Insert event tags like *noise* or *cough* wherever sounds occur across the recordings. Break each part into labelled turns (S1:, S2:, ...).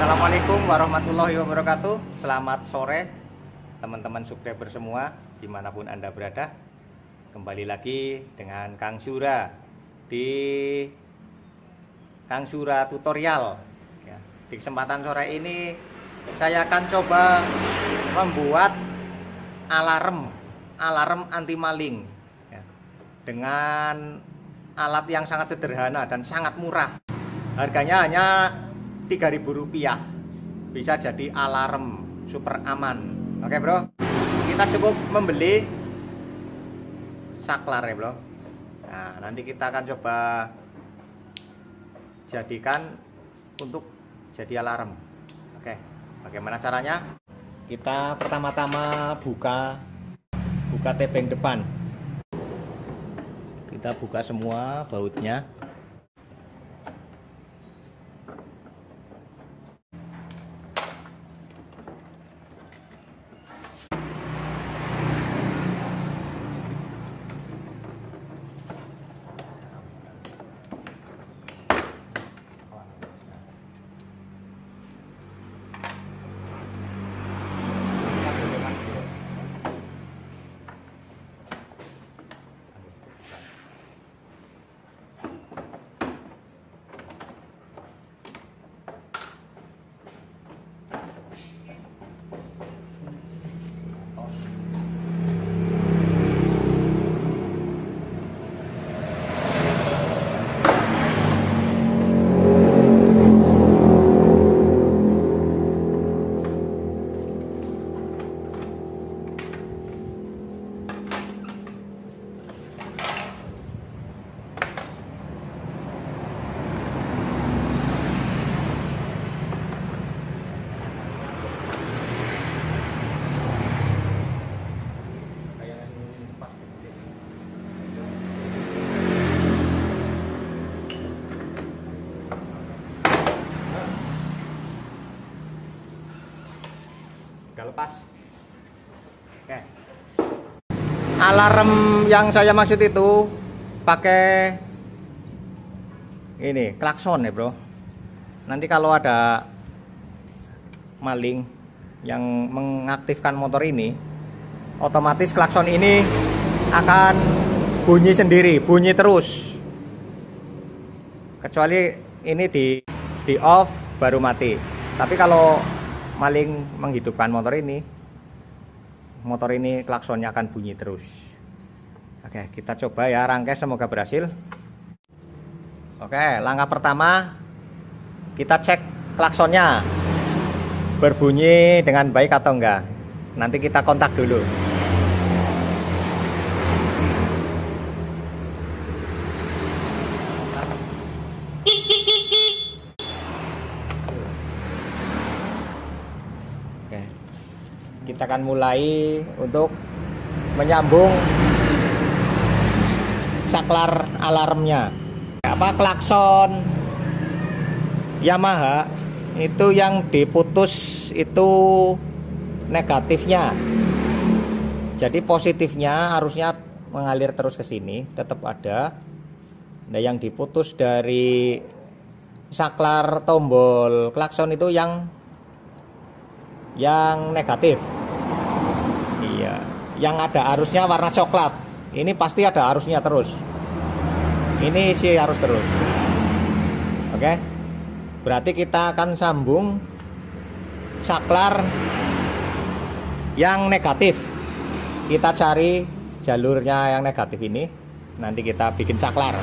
S1: Assalamualaikum warahmatullahi wabarakatuh. Selamat sore teman-teman subscriber semua di mana pun anda berada. Kembali lagi dengan Kang Sura Di Kang Sura tutorial. Ya, Di kesempatan sore ini Saya akan coba membuat alarm Alarm anti maling ya, Dengan alat yang sangat sederhana dan sangat murah. Harganya hanya Rp3.000 bisa jadi alarm super aman. Oke bro. Kita cukup membeli saklar ya bro. Nah nanti kita akan coba jadikan untuk jadi alarm. Oke bagaimana caranya? Kita pertama-tama buka buka tebeng depan. Kita buka semua bautnya udah lepas. Oke. Alarm yang saya maksud itu pakai ini klakson ya bro. Nanti kalau ada maling yang mengaktifkan motor ini otomatis klakson ini akan bunyi sendiri bunyi terus. Kecuali ini di di off baru mati. Tapi kalau maling menghidupkan motor ini motor ini klaksonnya akan bunyi terus. Oke kita coba ya rangkai semoga berhasil. Oke langkah pertama kita cek klaksonnya. Berbunyi dengan baik atau enggak. Nanti kita kontak dulu Oke. Kita akan mulai untuk menyambung saklar alarmnya. Apa klakson Yamaha itu yang diputus itu negatifnya. Jadi positifnya harusnya mengalir terus ke sini, tetap ada. Nah, yang diputus dari saklar tombol klakson itu yang yang negatif yang ada arusnya warna coklat. Ini pasti ada arusnya terus. Ini isi arus terus. Oke? Berarti kita akan sambung saklar yang negatif. Kita cari jalurnya yang negatif ini. Nanti kita bikin saklar.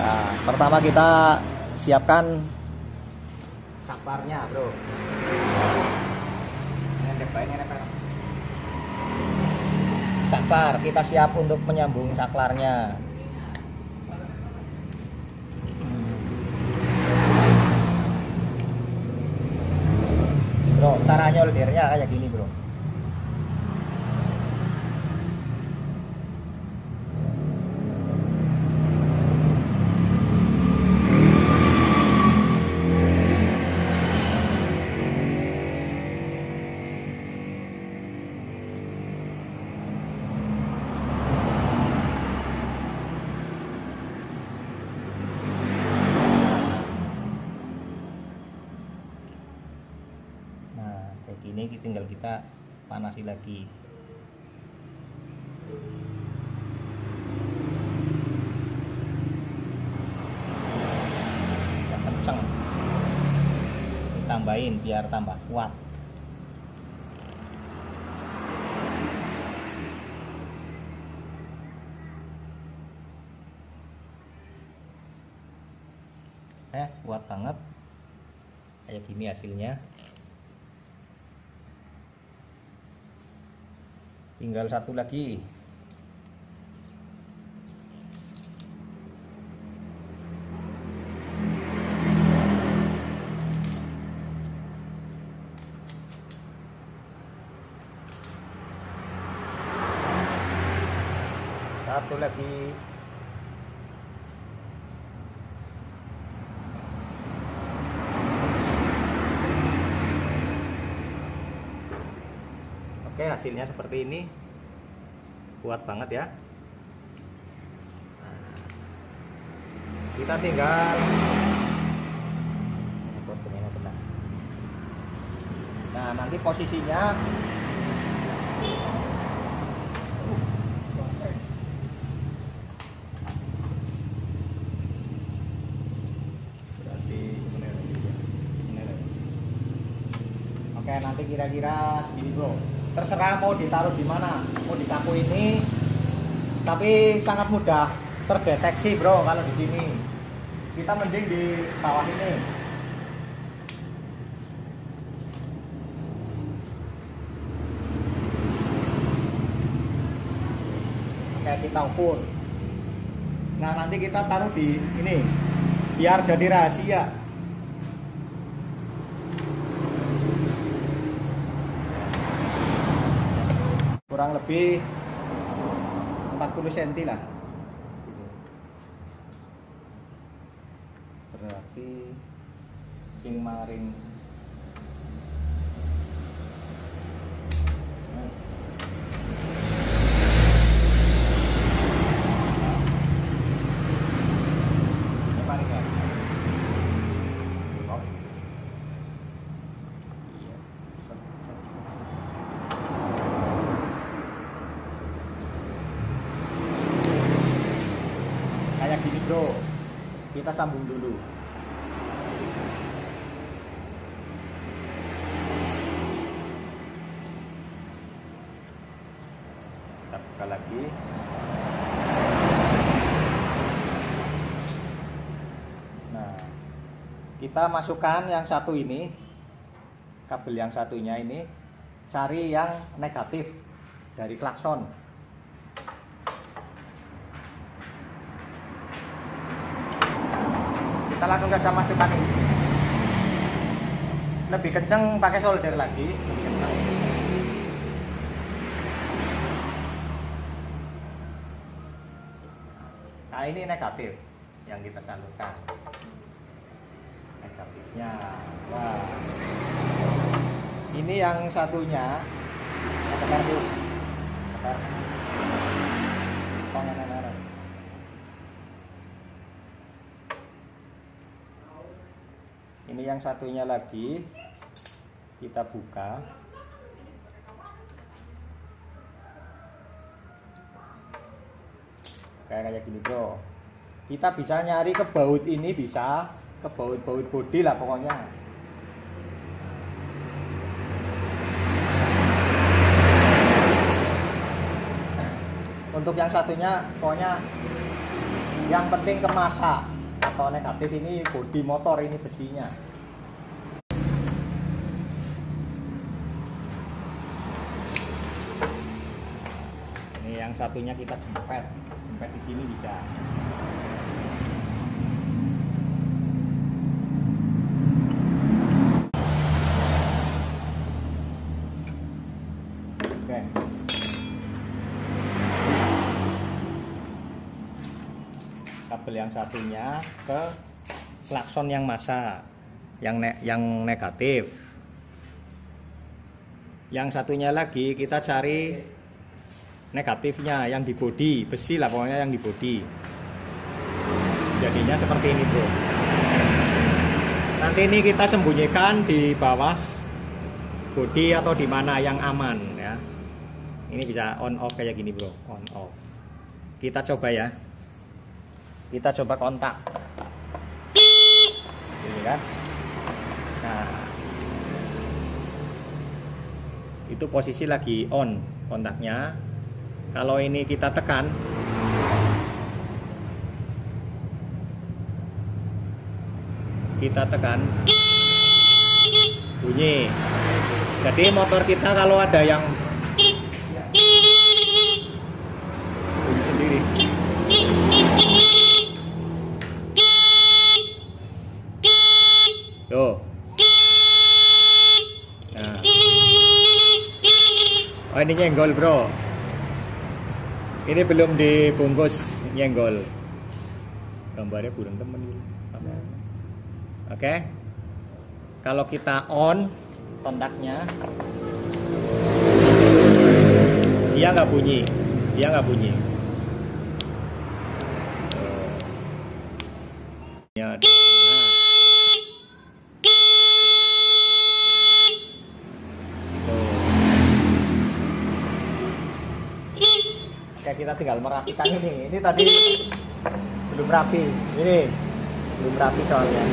S1: Nah, pertama kita siapkan saklarnya, Bro. Saklar, kita siap untuk menyambung saklarnya. Bro, cara nyoldernya kayak gini, Bro. Kita panasi lagi. Ditambahin biar tambah kuat. Eh kuat banget. Kayak gini hasilnya tinggal satu lagi satu lagi Oke hasilnya seperti ini. Kuat banget ya. Nah, kita tinggal nah nanti posisinya Oke nanti kira-kira segini bro terserah mau ditaruh di mana mau di saku ini. Tapi sangat mudah terdeteksi bro kalau di sini. Kita mending di bawah ini. Oke kita ukur. Nah nanti kita taruh di ini biar jadi rahasia kurang lebih 40 cm lah. Berarti sing maring Ini maring ya? Oh. Iya. Set, set, set, set. kayak gini bro kita sambung dulu. Kita buka lagi. Nah kita masukkan yang satu ini kabel yang satunya ini cari yang negatif dari klakson kita langsung saja masukkan ini. Lebih kenceng pakai solder lagi. Nah ini negatif yang kita salurkan. Negatifnya wah. Ini yang satunya. Sebentar bu. Sebentar. Tolong yang mana? Ini yang satunya lagi. Kita buka. Kayak kayak gini bro. Kita bisa nyari ke baut ini bisa ke baut-baut bodi lah pokoknya. Untuk yang satunya pokoknya yang penting kemasa atau negatif ini bodi motor ini besinya satunya kita jempet. Jempet di sini bisa. Kabel yang satunya ke klakson yang masa yang ne yang negatif. Yang satunya lagi kita cari negatifnya yang di bodi besi lah pokoknya yang di bodi jadinya seperti ini bro. Nanti ini kita sembunyikan di bawah bodi atau di mana yang aman ya. Ini bisa on off kayak gini bro. On off. Kita coba ya. Kita coba kontak. Ini kan? Nah. Itu posisi lagi on kontaknya kalau ini kita tekan. Kita tekan. Bunyi. Jadi motor kita kalau ada yang bunyi sendiri. Tuh. Nah. Oh ini nyenggol bro ini belum dibungkus nyenggol gambarnya burung temen ini Oke. Kalau kita on kontaknya dia nggak bunyi. Dia nggak bunyi. Ya, nah. Oke, kita tinggal merapikan ini. Ini tadi belum rapi. Ini belum rapi soalnya.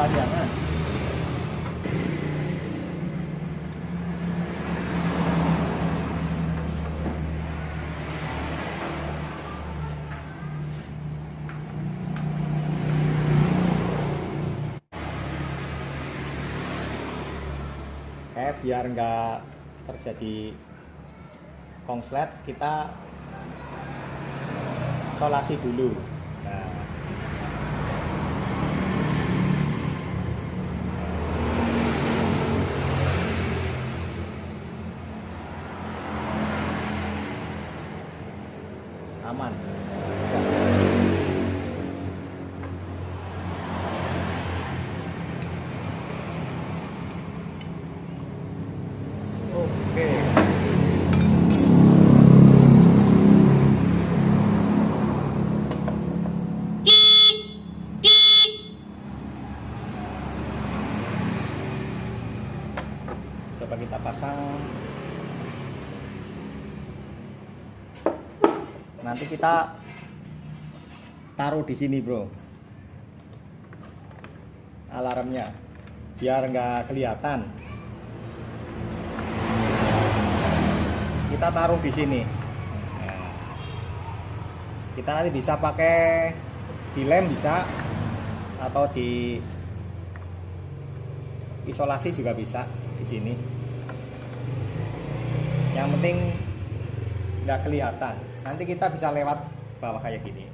S1: kepanjangan Oke, biar nggak terjadi konslet, kita solasi dulu. aman oke coba kita pasang nanti kita taruh di sini bro. Alarmnya biar nggak kelihatan. Kita taruh di sini. Kita nanti bisa pakai di lem bisa atau di isolasi juga bisa di sini. Yang penting nggak kelihatan nanti kita bisa lewat bawah kayak gini.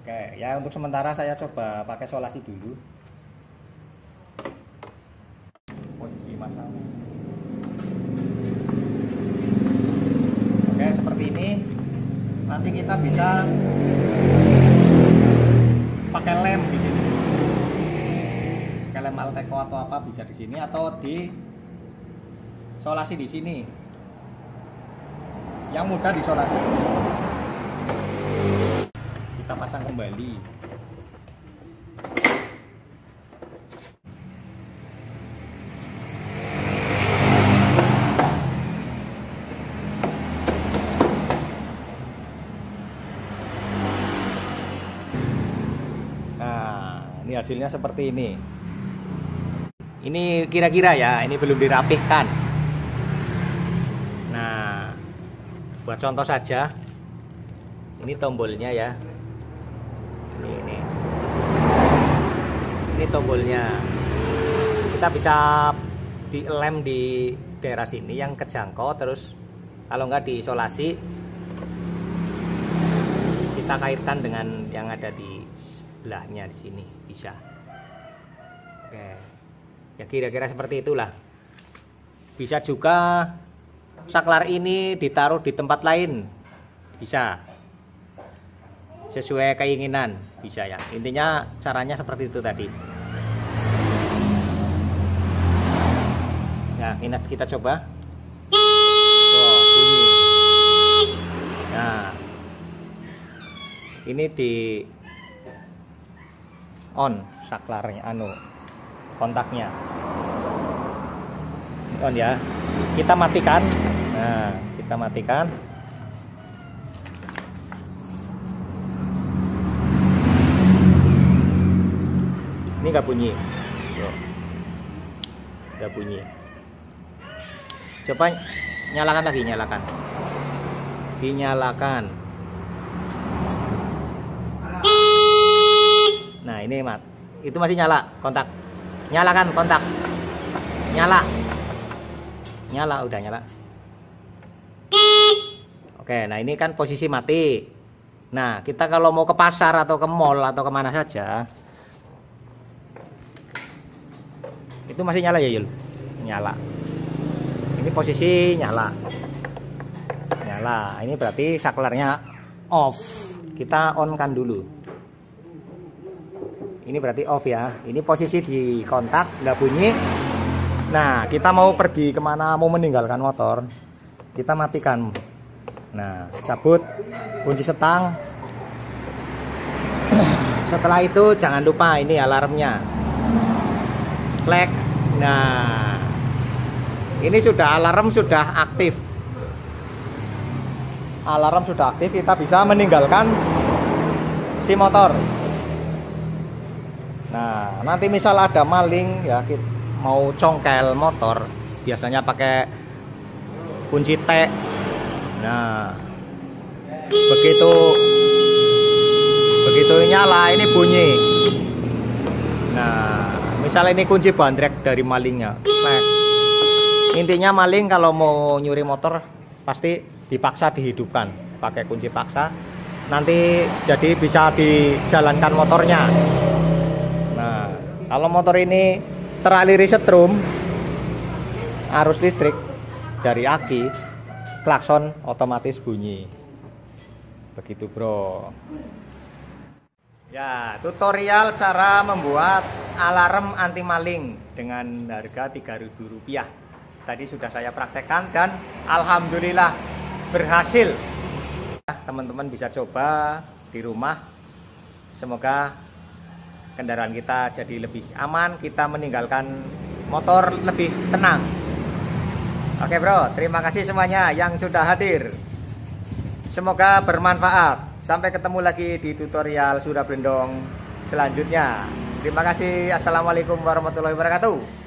S1: Oke ya untuk sementara saya coba pakai solasi dulu. Posisi masang oke seperti ini. Nanti kita bisa pakai lem di sini. Pakai lem alteco atau apa bisa di sini atau di solasi di sini yang mudah disolasi kita pasang kembali. Nah ini hasilnya seperti ini. Ini kira-kira ya ini belum dirapihkan buat contoh saja. Ini tombolnya ya. Ini ini. Ini tombolnya. Kita bisa dilem di daerah sini yang kejangkau terus kalau nggak diisolasi kita kaitkan dengan yang ada di sebelahnya di sini. Bisa. Oke. Ya kira-kira seperti itulah. Bisa juga saklar ini ditaruh di tempat lain. Bisa. Sesuai keinginan. Bisa ya. Intinya caranya seperti itu tadi. Nah ini kita coba. Oh, bunyi. Nah. Ini di on saklarnya anu kontaknya. On ya. Kita matikan nah kita matikan. Ini nggak bunyi. Nggak bunyi. Coba nyalakan lagi nyalakan. Dinyalakan. Nah ini mat. Itu masih nyala kontak. Nyalakan kontak. Nyala. Nyala udah nyala oke nah ini kan posisi mati. Nah kita kalau mau ke pasar atau ke mall atau ke mana saja itu masih nyala ya Yul? Nyala. Ini posisi nyala. Nyala. Ini berarti saklarnya off. Kita on kan dulu. Ini berarti off ya. Ini posisi di kontak nggak bunyi. Nah kita mau pergi ke mana? Mau meninggalkan motor. Kita matikan nah cabut kunci setang. *clears throat* Setelah itu jangan lupa ini alarmnya. Flag nah ini sudah alarm sudah aktif. Alarm sudah aktif kita bisa meninggalkan si motor. Nah nanti misal ada maling ya kita mau congkel motor biasanya pakai kunci T nah. Begitu. Begitu nyala ini bunyi. Nah misal ini kunci bandrek dari malingnya. Nah, intinya maling kalau mau nyuri motor pasti dipaksa dihidupkan. Pakai kunci paksa nanti jadi bisa dijalankan motornya. Nah kalau motor ini teraliri setrum arus listrik dari aki klakson otomatis bunyi begitu bro Ya, tutorial cara membuat alarm anti maling dengan harga Rp3.000. Tadi sudah saya praktekkan dan alhamdulillah berhasil. Teman-teman bisa coba di rumah. Semoga kendaraan kita jadi lebih aman, kita meninggalkan motor lebih tenang. Oke, Bro. Terima kasih semuanya yang sudah hadir. Semoga bermanfaat. Sampai ketemu lagi di tutorial Sudah Blendong selanjutnya. Terima kasih. Assalamualaikum warahmatullahi wabarakatuh.